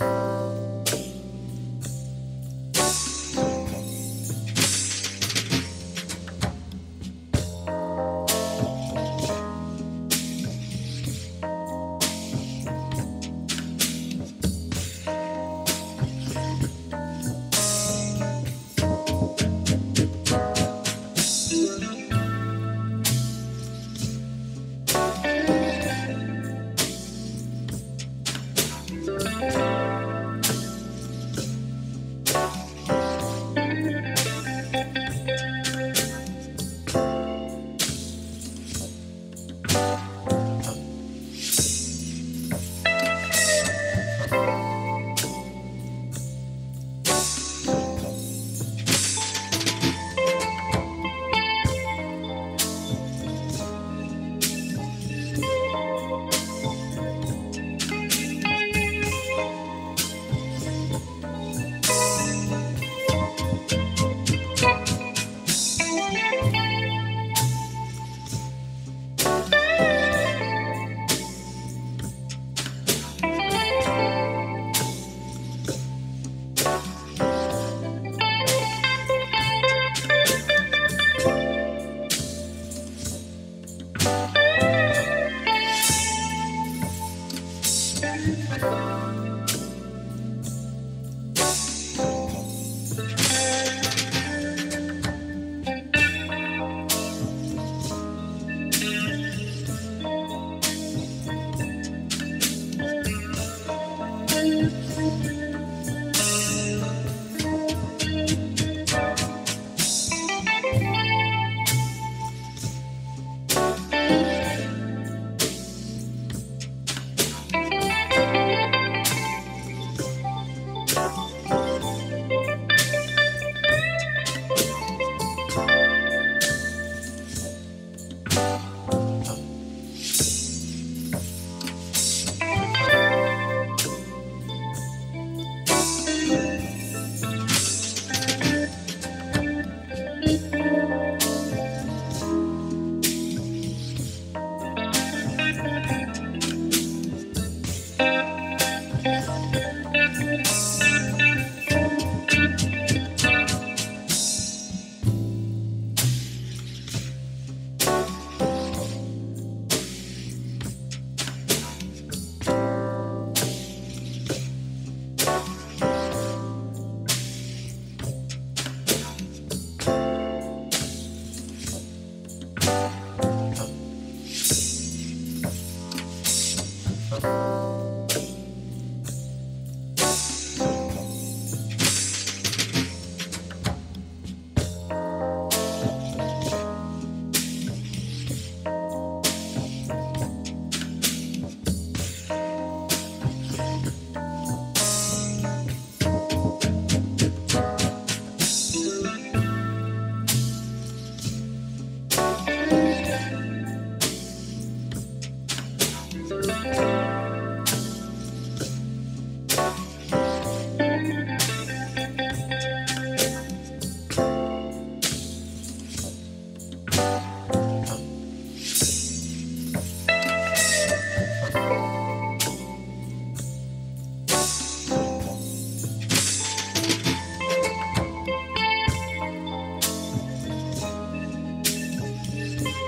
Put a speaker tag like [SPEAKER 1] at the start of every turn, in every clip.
[SPEAKER 1] Música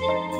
[SPEAKER 1] thank you